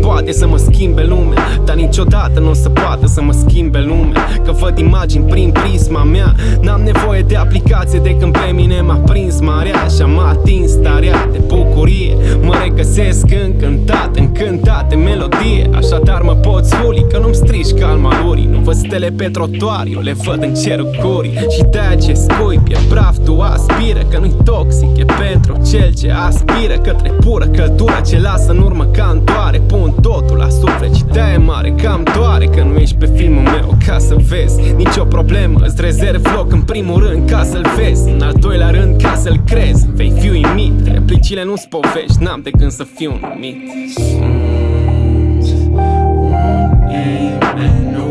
poate să mă schimbe lumea Dar niciodată nu o să poată să mă schimbe lumea. Că văd imagini prin prisma mea N-am nevoie de aplicație de când pe mine m-a prins marea Și am atins starea de bucurie Mă regăsesc încântat, încântate melodie. Așadar mă pot zvuli că nu-mi strici calma lurii Nu văd stele pe trotuar, eu le văd în cerul curii Și de ce spui, e praf, tu aspiră Că nu-i toxic, e pentru cel ce aspiră. Către pură căldură ce lasă în urmă ca întoare. Pun totul la suflet și de e mare Cam doare că nu ești pe filmul meu ca să vezi. Nicio problemă, îți rezerv loc în primul rând ca să-l vezi. În al doilea rând ca să-l crezi. Vei fi uimit, replicile nu-ți povești N-am de gând să fiu numit. Sunt un nimeni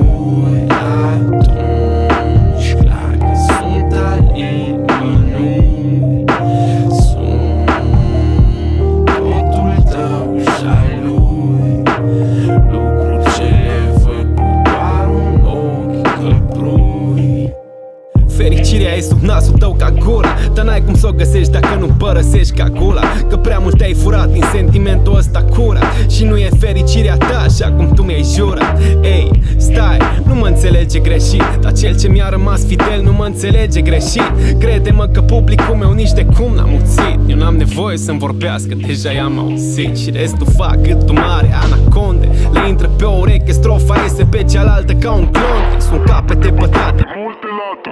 Fericirea e sub nasul tău ca gura. Dar n-ai cum să o găsești dacă nu părăsești ca gula. Că prea mult te-ai furat din sentimentul ăsta cura. Și nu e fericirea ta așa cum tu mi-ai jurat. Ei, stai, nu mă înțelege greșit. Dar cel ce mi-a rămas fidel nu mă înțelege greșit. Crede-mă că publicul meu nici de cum n-am muțit. Eu n-am nevoie să-mi vorbească, deja i-am auzit. Și restul fac cât o mare anaconde. Le intră pe o ureche, strofa iese pe cealaltă ca un clon. Sunt capete pătate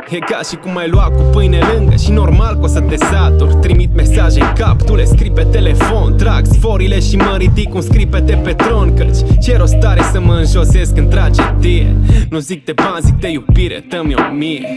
E ca și cum ai lua cu pâine lângă Și normal că o să te saturi Trimit mesaje în cap, tu le scrii pe telefon. Trag sforile și mă ridic cu scripete pe tron. Căci ce rost are să mă înjosesc în tragedie Nu zic de bani, zic de iubire, dă-mi o mie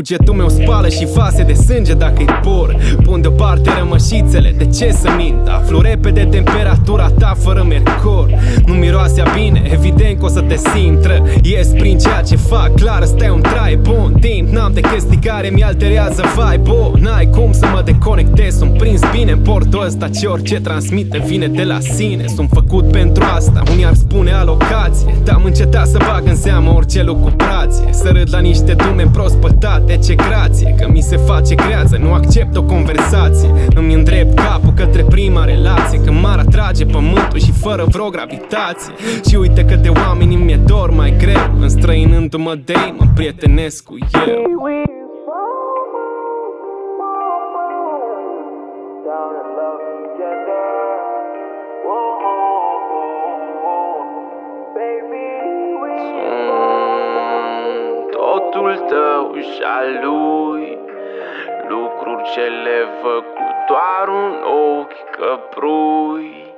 Cugetul meu spală și vase de sânge dacă-i pur Pun deoparte rămășițele, de ce să mint? Aflu repede temperatura ta fără mercur Nu miroasea bine, evident că o să te simtră. Ies prin ceea ce fac, clar stai un trai bun. Timp, n-am de chestii care mi alterează vibe N-ai cum să mă deconectez, sunt prins bine în portul ăsta. Ce orice transmite vine de la sine. Sunt făcut pentru asta, unii ar spune alocație. Dar am încetat să bag în seamă orice lucubrație Să râd la niște dume prospătate, ce grație Că mi se face greață, nu accept o conversație Îmi îndrept capul către prima relație. Că m-ar atrage pământul și fără vreo gravitație. Și uite că de oameni mi-e dor mai greu. Înstrăinându-mă de ei, mă prietenesc cu eu. Down and love together. Whoa, baby, we Sunt totul tău și al lui. Lucruri ce le făcut doar un ochi căprui